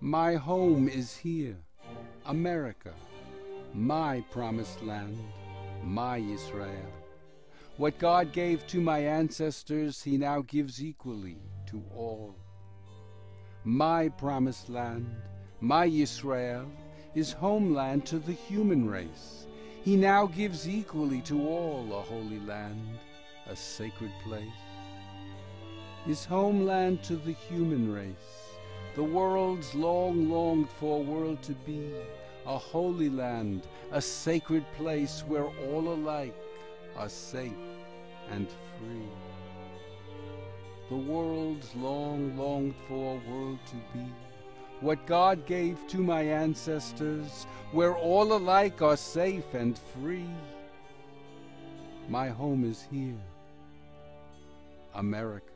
My home is here, America, my promised land, my Israel. What God gave to my ancestors, He now gives equally to all. My promised land, my Israel, is homeland to the human race. He now gives equally to all a holy land, a sacred place. Is homeland to the human race, the world's long longed for world to be, a holy land, a sacred place where all alike are safe and free. The world's long longed for world to be, what God gave to my ancestors, where all alike are safe and free. My home is here, America.